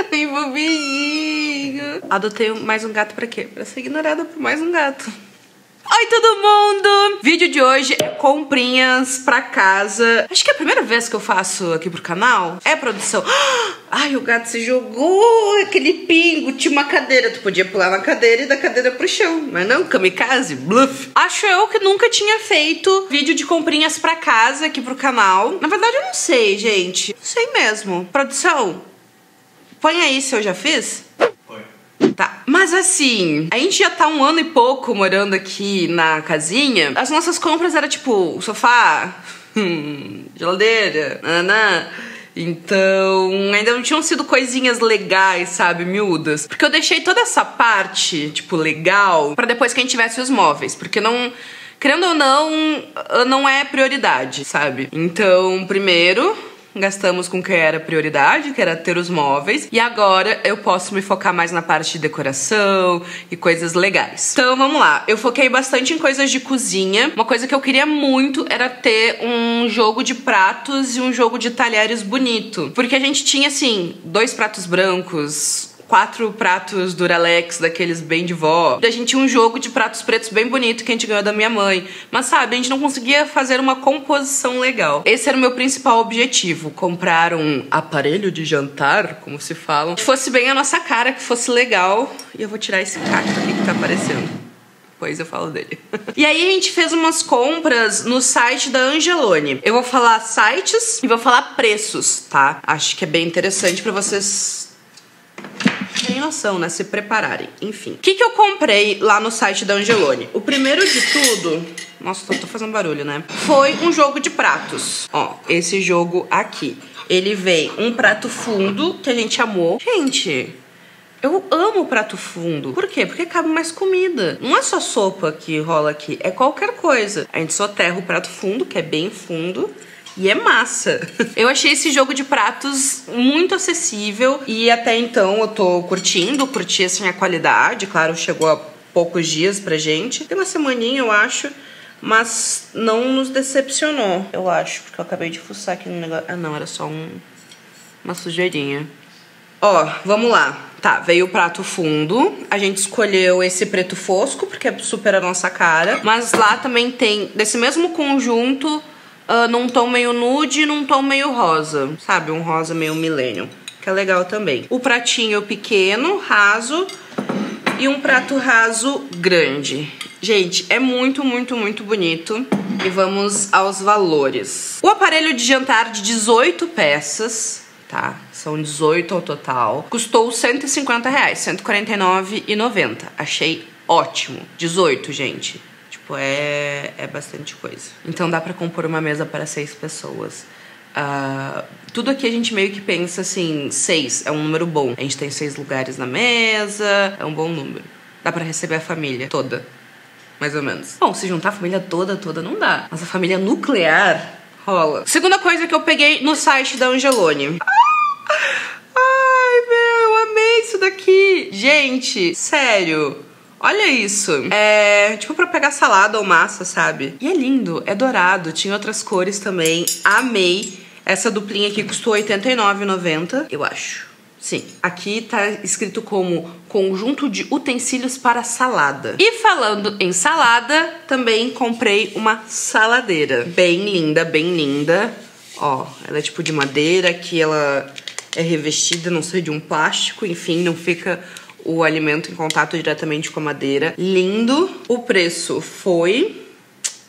Ai, bobinho. Adotei mais um gato pra quê? Pra ser ignorada por mais um gato. Oi todo mundo! Vídeo de hoje é comprinhas pra casa. Acho que é a primeira vez que eu faço aqui pro canal. É produção. Ai, o gato se jogou, aquele pingo. Tinha uma cadeira, tu podia pular na cadeira e da cadeira pro chão. Mas não, kamikaze, bluff. Acho eu que nunca tinha feito vídeo de comprinhas pra casa aqui pro canal. Na verdade eu não sei, gente. Não sei mesmo. Produção, põe aí se eu já fiz. Tá. Mas assim, a gente já tá um ano e pouco morando aqui na casinha. As nossas compras era tipo sofá, hum, geladeira, nanã. Então, ainda não tinham sido coisinhas legais, sabe, miúdas. Porque eu deixei toda essa parte, tipo, legal, para depois que a gente tivesse os móveis. Porque não. Querendo ou não, não é prioridade, sabe? Então, primeiro, gastamos com o que era prioridade, que era ter os móveis, e agora eu posso me focar mais na parte de decoração e coisas legais. Então vamos lá, eu foquei bastante em coisas de cozinha. Uma coisa que eu queria muito era ter um jogo de pratos e um jogo de talheres bonito, porque a gente tinha assim, dois pratos brancos, quatro pratos Duralex, daqueles bem de vó. A gente tinha um jogo de pratos pretos bem bonito que a gente ganhou da minha mãe. Mas sabe, a gente não conseguia fazer uma composição legal. Esse era o meu principal objetivo: comprar um aparelho de jantar, como se falam, que fosse bem a nossa cara, que fosse legal. E eu vou tirar esse cacto aqui que tá aparecendo depois eu falo dele. e aí a gente fez umas compras no site da Angelone. Eu vou falar sites e vou falar preços, tá? Acho que é bem interessante para vocês terem noção, né? Se prepararem. Enfim. O que, que eu comprei lá no site da Angelone? O primeiro de tudo. Nossa, tô, tô fazendo barulho, né? Foi um jogo de pratos. Ó, esse jogo aqui. Ele vem um prato fundo que a gente amou. Gente, eu amo prato fundo. Por quê? Porque cabe mais comida. Não é só sopa que rola aqui, é qualquer coisa. A gente soterra o prato fundo, que é bem fundo. E é massa. Eu achei esse jogo de pratos muito acessível e até então eu tô curtindo, curti assim a qualidade, claro, chegou há poucos dias pra gente. Tem uma semaninha, eu acho, mas não nos decepcionou, eu acho, porque eu acabei de fuçar aqui no negócio. Ah, não, era só um uma sujeirinha. Ó, vamos lá. Tá, veio o prato fundo. A gente escolheu esse preto fosco, porque é super a nossa cara. Mas lá também tem, desse mesmo conjunto, uh, num tom meio nude e num tom meio rosa, sabe? Um rosa meio milênio, que é legal também. O pratinho pequeno, raso, e um prato raso grande. Gente, é muito, muito, muito bonito. E vamos aos valores. O aparelho de jantar de 18 peças, tá? São 18 ao total. Custou 150 reais, 149,90. Achei ótimo. 18, gente. Tipo, é, é bastante coisa. Então dá para compor uma mesa para seis pessoas. Uh, tudo aqui a gente meio que pensa assim, seis é um número bom. A gente tem seis lugares na mesa, é um bom número. Dá para receber a família toda, mais ou menos. Bom, se juntar a família toda, toda não dá. Mas a família nuclear rola. Segunda coisa que eu peguei no site da Angelone. Ai, meu, eu amei isso daqui. Gente, sério. Olha isso. É tipo pra pegar salada ou massa, sabe? E é lindo, é dourado, tinha outras cores também. Amei. Essa duplinha aqui custou R$ 89,90, eu acho. Sim, aqui tá escrito como conjunto de utensílios para salada. E falando em salada, também comprei uma saladeira. Bem linda, bem linda. Ó, ela é tipo de madeira, que ela é revestida, não sei, de um plástico, enfim, não fica o alimento em contato diretamente com a madeira. Lindo. O preço foi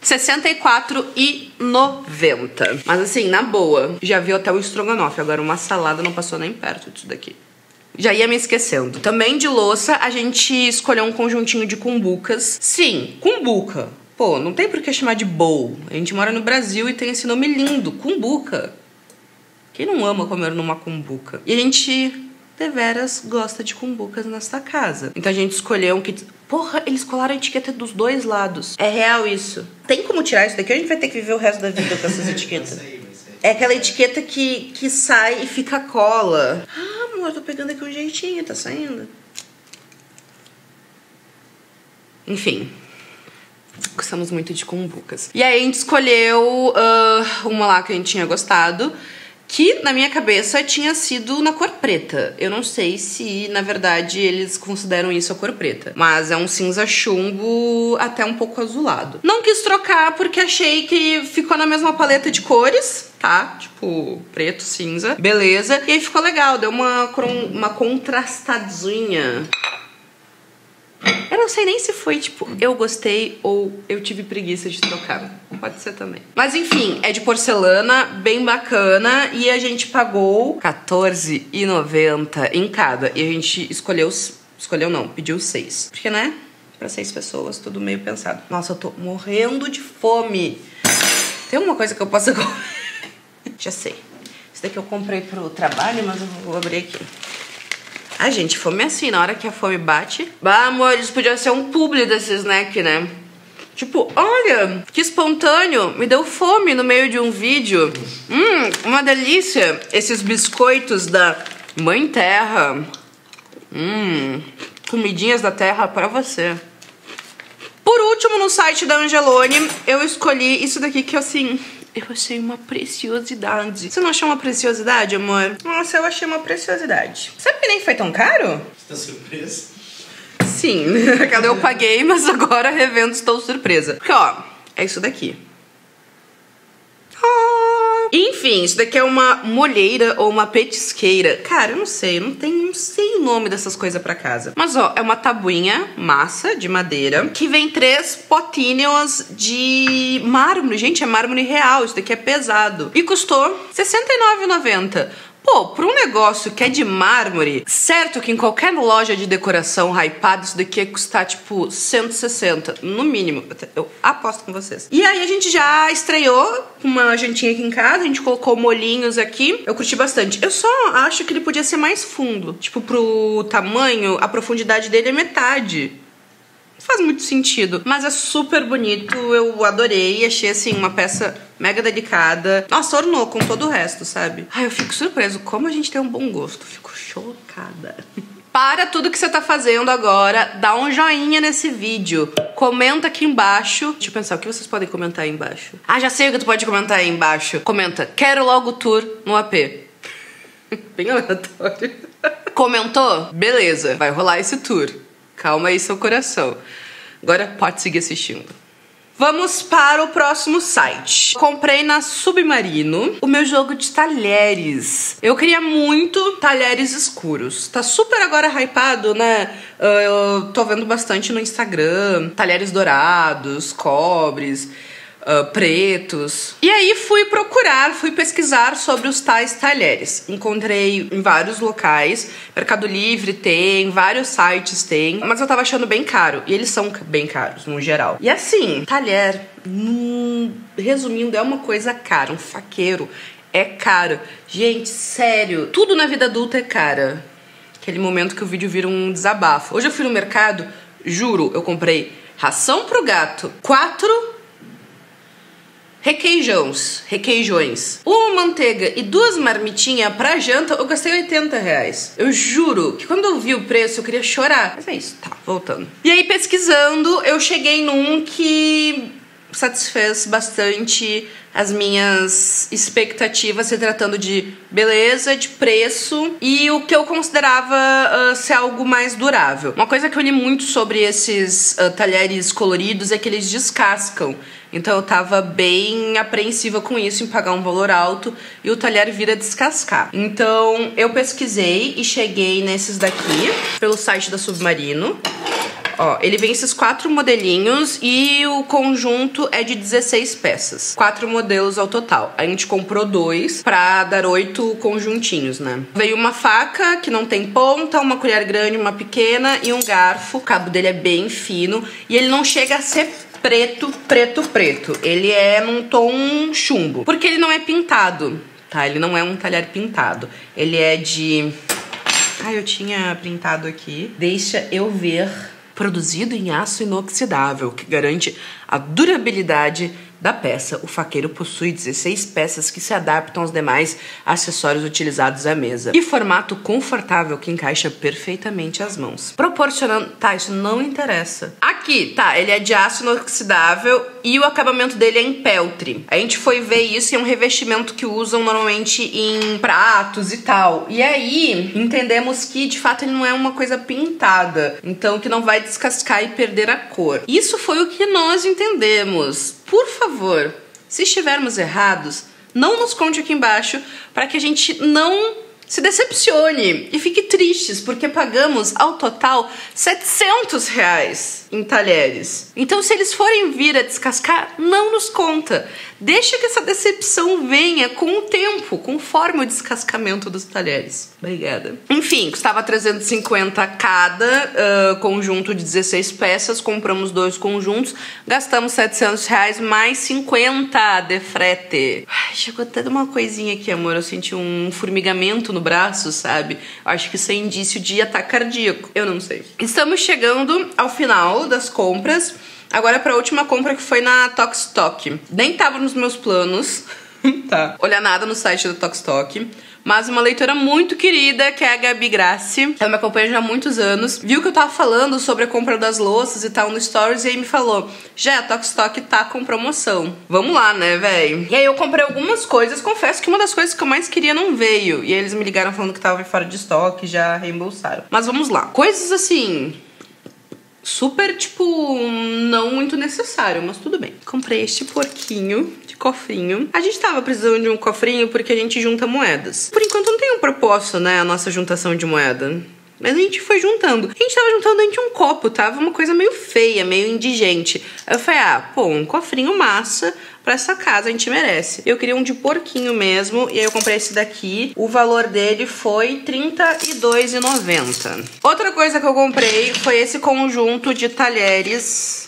R$ 64,90. Mas assim, na boa, já vi até o estrogonofe. Agora uma salada não passou nem perto disso daqui. Já ia me esquecendo. Também de louça, a gente escolheu um conjuntinho de cumbucas. Sim, cumbuca. Pô, não tem por que chamar de bowl. A gente mora no Brasil e tem esse nome lindo, cumbuca. Quem não ama comer numa cumbuca? E a gente deveras gosta de cumbucas nesta casa. Então a gente escolheu um kit. Porra, eles colaram a etiqueta dos dois lados. É real isso. Tem como tirar isso daqui? A gente vai ter que viver o resto da vida com essas etiquetas. É aquela etiqueta que, que sai e fica cola. Ah, amor, tô pegando aqui um jeitinho, tá saindo. Enfim. Gostamos muito de cumbucas. E aí a gente escolheu uh, uma lá que a gente tinha gostado que na minha cabeça tinha sido na cor preta. Eu não sei se, na verdade, eles consideram isso a cor preta, mas é um cinza chumbo até um pouco azulado. Não quis trocar porque achei que ficou na mesma paleta de cores, tá? Tipo, preto, cinza, beleza. E aí ficou legal, deu uma, uma contrastadinha. Não sei nem se foi, tipo, eu gostei ou eu tive preguiça de trocar. Pode ser também. Mas enfim, é de porcelana, bem bacana. E a gente pagou R$14,90 em cada. E a gente escolheu. Escolheu não, pediu seis. Porque, né? Pra seis pessoas, tudo meio pensado. Nossa, eu tô morrendo de fome. Tem uma coisa que eu possa comer? Já sei. Esse daqui eu comprei pro trabalho, mas eu vou abrir aqui. A gente, fome é assim, na hora que a fome bate. Bah, amor, isso podia ser um publi desse snack, né? Tipo, olha, que espontâneo, me deu fome no meio de um vídeo. Hum, uma delícia. Esses biscoitos da Mãe Terra. Hum, comidinhas da terra para você. Por último, no site da Angelone, eu escolhi isso daqui que assim, eu achei uma preciosidade. Você não achou uma preciosidade, amor? Nossa, eu achei uma preciosidade. Sabe que nem foi tão caro? Você tá surpresa? Sim. Cadê eu paguei, mas agora revendo estou surpresa. Porque, ó, é isso daqui. Enfim, isso daqui é uma molheira ou uma petisqueira. Cara, eu não sei, eu não tenho, não sei o nome dessas coisas para casa. Mas ó, é uma tabuinha massa de madeira que vem três potinhos de mármore. Gente, é mármore real, isso daqui é pesado. E custou R$69,90. Pô, pra um negócio que é de mármore, certo que em qualquer loja de decoração hypada isso daqui ia custar tipo 160, no mínimo. Eu aposto com vocês. E aí a gente já estreou uma jantinha aqui em casa, a gente colocou molhinhos aqui. Eu curti bastante. Eu só acho que ele podia ser mais fundo. Tipo, pro tamanho, a profundidade dele é metade faz muito sentido. Mas é super bonito, eu adorei, achei assim uma peça mega delicada. Nossa, ornou com todo o resto, sabe? Ai, eu fico surpreso como a gente tem um bom gosto. Fico chocada. Para tudo que você tá fazendo agora, dá um joinha nesse vídeo. Comenta aqui embaixo. Deixa eu pensar, o que vocês podem comentar aí embaixo? Ah, já sei o que tu pode comentar aí embaixo. Comenta, quero logo tour no AP. Bem aleatório. Comentou? Beleza, vai rolar esse tour. Calma aí seu coração. Agora pode seguir assistindo. Vamos para o próximo site. Comprei na Submarino o meu jogo de talheres. Eu queria muito talheres escuros. Tá super agora hypado, né? Eu tô vendo bastante no Instagram. Talheres dourados, cobres uh, pretos. E aí fui procurar, fui pesquisar sobre os tais talheres. Encontrei em vários locais, Mercado Livre tem, vários sites tem, mas eu tava achando bem caro. E eles são bem caros, no geral. E assim, talher, resumindo, é uma coisa cara, um faqueiro é caro. Gente, sério, tudo na vida adulta é cara. Aquele momento que o vídeo vira um desabafo. Hoje eu fui no mercado, juro, eu comprei ração pro gato, quatro requeijões, requeijões, uma manteiga e duas marmitinhas pra janta, eu gastei 80 reais. Eu juro que quando eu vi o preço eu queria chorar. Mas é isso, tá, voltando. E aí pesquisando, eu cheguei num que satisfez bastante as minhas expectativas se tratando de beleza, de preço e o que eu considerava uh, ser algo mais durável. Uma coisa que eu li muito sobre esses uh, talheres coloridos é que eles descascam. Então eu tava bem apreensiva com isso, em pagar um valor alto e o talher vira descascar. Então eu pesquisei e cheguei nesses daqui pelo site da Submarino. Ó, ele vem esses quatro modelinhos e o conjunto é de 16 peças. Quatro modelos ao total. A gente comprou dois pra dar oito conjuntinhos, né? Veio uma faca que não tem ponta, uma colher grande, uma pequena e um garfo. O cabo dele é bem fino e ele não chega a ser preto, preto, preto. Ele é num tom chumbo. Porque ele não é pintado, tá? Ele não é um talher pintado. Ele é de... Ah, eu tinha printado aqui. Deixa eu ver produzido em aço inoxidável, que garante a durabilidade da peça. O faqueiro possui 16 peças que se adaptam aos demais acessórios utilizados à mesa. E formato confortável que encaixa perfeitamente as mãos. Proporcionando. Tá, isso não interessa. Aqui, tá, ele é de aço inoxidável e o acabamento dele é em peltre. A gente foi ver isso e é um revestimento que usam normalmente em pratos e tal. E aí entendemos que de fato ele não é uma coisa pintada, então que não vai descascar e perder a cor. Isso foi o que nós entendemos. Por favor, se estivermos errados, não nos conte aqui embaixo para que a gente não se decepcione e fique tristes porque pagamos ao total 700 reais em talheres. Então, se eles forem vir a descascar, não nos conta. Deixa que essa decepção venha com o tempo, conforme o descascamento dos talheres. Obrigada. Enfim, custava 350 cada uh, conjunto de 16 peças. Compramos dois conjuntos, gastamos 700 reais mais 50 de frete. Ai, chegou até uma coisinha aqui, amor. Eu senti um formigamento no braço, sabe? Acho que isso é indício de ataque cardíaco. Eu não sei. Estamos chegando ao final das compras. Agora para a última compra que foi na Tokstok. Nem tava nos meus planos. tá. Olhar nada no site da Tokstok mas uma leitora muito querida, que é a Gabi Grassi. Ela me acompanha já há muitos anos. Viu que eu tava falando sobre a compra das louças e tal no Stories e aí me falou: Já, Tokstok tá com promoção. Vamos lá, né, velho? E aí eu comprei algumas coisas. Confesso que uma das coisas que eu mais queria não veio. E eles me ligaram falando que tava fora de estoque, já reembolsaram. Mas vamos lá. Coisas assim super, tipo, não muito necessário, mas tudo bem. Comprei este porquinho de cofrinho. A gente tava precisando de um cofrinho porque a gente junta moedas. Por enquanto não tem um propósito, né, a nossa juntação de moeda. Mas a gente foi juntando. A gente tava juntando dentro de um copo, tava uma coisa meio feia, meio indigente. Eu falei, ah, pô, um cofrinho massa para essa casa, a gente merece. Eu queria um de porquinho mesmo, e aí eu comprei esse daqui. O valor dele foi R$32,90. Outra coisa que eu comprei foi esse conjunto de talheres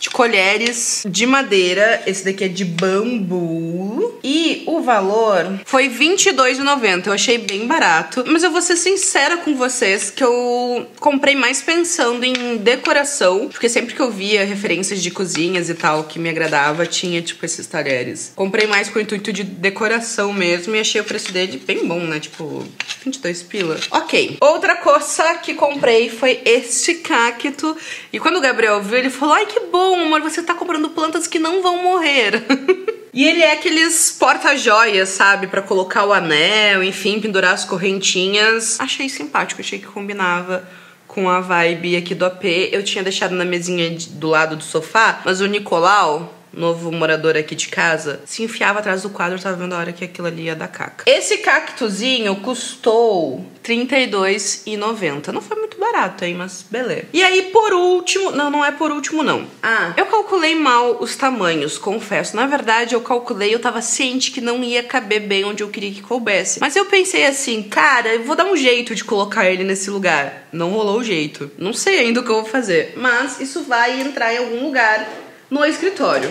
de colheres de madeira. Esse daqui é de bambu. E o valor foi R$22,90. Eu achei bem barato. Mas eu vou ser sincera com vocês que eu comprei mais pensando em decoração. Porque sempre que eu via referências de cozinhas e tal que me agradava, tinha tipo esses talheres. Comprei mais com o intuito de decoração mesmo e achei o preço dele bem bom, né? Tipo, 22 pila. Ok. Outra coisa que comprei foi este cacto. E quando o Gabriel viu, ele falou: ai que bom bom, amor, você tá comprando plantas que não vão morrer. E ele é aqueles porta-joias, sabe? para colocar o anel, enfim, pendurar as correntinhas. Achei simpático, achei que combinava com a vibe aqui do AP. Eu tinha deixado na mesinha do lado do sofá, mas o Nicolau, novo morador aqui de casa, se enfiava atrás do quadro, tava vendo a hora que aquilo ali ia dar caca. Esse cactozinho custou R$32,90. Não foi muito barato, hein? Mas beleza. E aí, por último... Não, não é por último, não. Ah, eu calculei mal os tamanhos, confesso. Na verdade, eu calculei, eu tava ciente que não ia caber bem onde eu queria que coubesse. Mas eu pensei assim, cara, eu vou dar um jeito de colocar ele nesse lugar. Não rolou o jeito. Não sei ainda o que eu vou fazer. Mas isso vai entrar em algum lugar no escritório.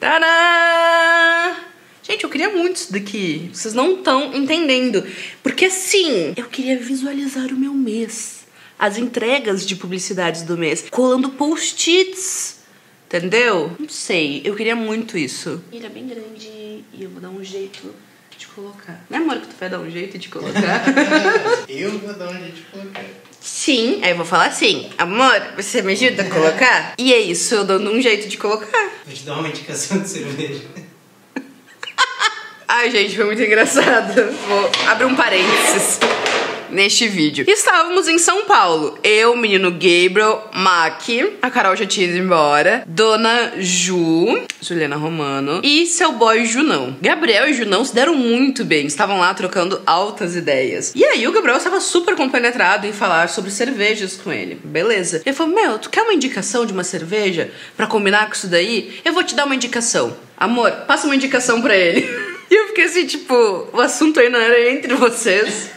Tadã! Gente, eu queria muito isso daqui. Vocês não estão entendendo. Porque assim, eu queria visualizar o meu mês. As entregas de publicidades do mês. Colando post-its. Entendeu? Não sei, eu queria muito isso. Ele é bem grande e eu vou dar um jeito de colocar. Não é, amor, que tu vai dar um jeito de colocar? eu vou dar um jeito de colocar. Sim, aí eu vou falar assim, amor, você me ajuda a colocar? E é isso, eu dando um jeito de colocar. Vou te dar uma indicação de cerveja. Ai, gente, foi muito engraçado. Vou abrir um parênteses neste vídeo. Estávamos em São Paulo. Eu, menino Gabriel, Maki, a Carol já tinha ido embora, Dona Ju, Juliana Romano e seu boy Junão. Gabriel e Junão se deram muito bem, estavam lá trocando altas ideias. E aí o Gabriel estava super compenetrado em falar sobre cervejas com ele. Beleza. Ele falou: Meu, tu quer uma indicação de uma cerveja para combinar com isso daí? Eu vou te dar uma indicação. Amor, passa uma indicação para ele. E eu fiquei assim, tipo, o assunto não era entre vocês.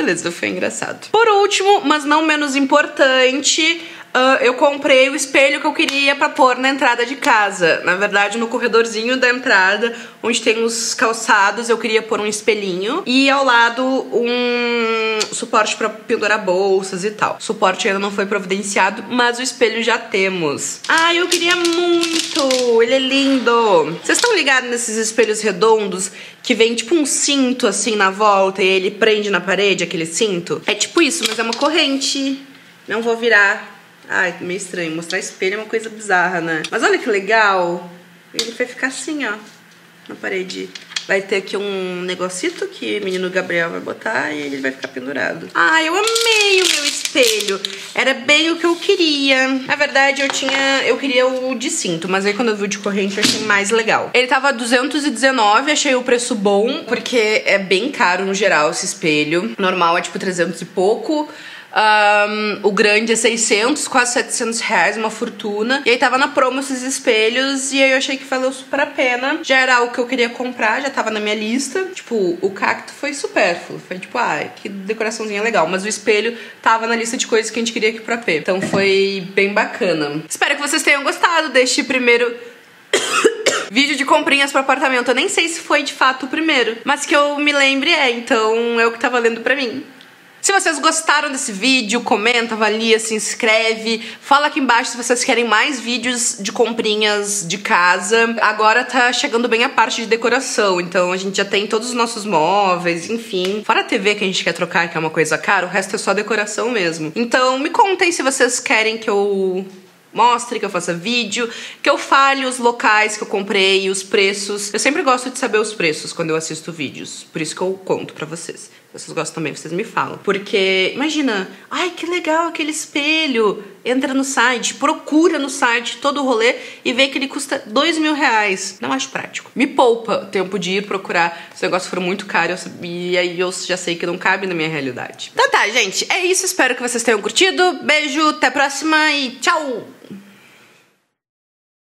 Beleza, foi engraçado. Por último, mas não menos importante, Uh, eu comprei o espelho que eu queria para pôr na entrada de casa. Na verdade, no corredorzinho da entrada, onde tem os calçados, eu queria pôr um espelhinho e ao lado um suporte para pendurar bolsas e tal. O suporte ainda não foi providenciado, mas o espelho já temos. Ah, eu queria muito! Ele é lindo! Vocês estão ligados nesses espelhos redondos que vem tipo um cinto assim na volta e ele prende na parede aquele cinto? É tipo isso, mas é uma corrente. Não vou virar Ai, meio estranho. Mostrar espelho é uma coisa bizarra, né? Mas olha que legal. Ele vai ficar assim, ó, na parede. Vai ter aqui um negocito que o menino Gabriel vai botar e ele vai ficar pendurado. Ah, eu amei o meu espelho. Era bem o que eu queria. Na verdade, eu tinha... Eu queria o de cinto, mas aí quando eu vi o de corrente eu achei mais legal. Ele tava 219, achei o preço bom, porque é bem caro no geral esse espelho. Normal é tipo 300 e pouco. Um, o grande é 600, quase 700 reais, uma fortuna. E aí tava na promo esses espelhos e aí eu achei que valeu super a pena. Já era o que eu queria comprar, já tava na minha lista. Tipo, o cacto foi supérfluo. Foi tipo, ah, que decoraçãozinha legal. Mas o espelho tava na lista de coisas que a gente queria aqui pra P. Então foi bem bacana. Espero que vocês tenham gostado deste primeiro vídeo de comprinhas pro apartamento. Eu nem sei se foi de fato o primeiro, mas que eu me lembre é, então é o que tá valendo pra mim. Se vocês gostaram desse vídeo, comenta, avalia, se inscreve. Fala aqui embaixo se vocês querem mais vídeos de comprinhas de casa. Agora tá chegando bem a parte de decoração, então a gente já tem todos os nossos móveis, enfim. Fora a TV que a gente quer trocar, que é uma coisa cara, o resto é só decoração mesmo. Então me contem se vocês querem que eu mostre, que eu faça vídeo, que eu fale os locais que eu comprei, os preços. Eu sempre gosto de saber os preços quando eu assisto vídeos, por isso que eu conto pra vocês. Vocês gostam também, vocês me falam. Porque, imagina, ai que legal aquele espelho. Entra no site, procura no site todo o rolê e vê que ele custa dois mil reais. Não acho prático. Me poupa o tempo de ir procurar. Se o negócio for muito caro, eu, e aí eu já sei que não cabe na minha realidade. Então tá, gente, é isso. Espero que vocês tenham curtido. Beijo, até a próxima e tchau!